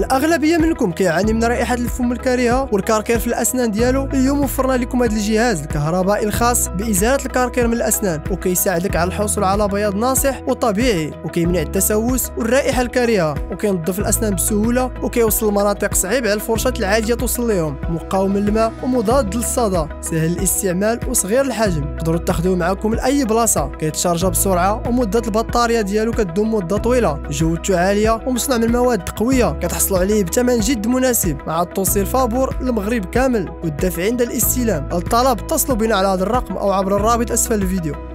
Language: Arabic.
الأغلبية منكم كيعاني من رائحة الفم الكريهه والكركير في الأسنان ديالو اليوم وفرنا لكم هذا الجهاز الكهربائي الخاص بإزالة الكركير من الأسنان وكيساعدك على الحصول على بياض ناصح وطبيعي وكيمنع التسوس والرائحة الكريهه وكينظف الأسنان بسهولة وكيوصل لمناطق صعيب على الفرشات العاديه توصل لهم مقاوم للماء ومضاد للصدى سهل الاستعمال وصغير الحجم. تقدروا تاخذوه معكم لأي بلاصة كيتشارجا بسرعة ومدة البطارية ديالو كتدوم مدة طويلة جودته عالية ومصنوع من مواد قوية كتحصلوا عليه بثمن جد مناسب مع التوصيل فابور للمغرب كامل والدفع عند الاستلام. الطلب اتصلوا بنا على هذا الرقم أو عبر الرابط أسفل الفيديو.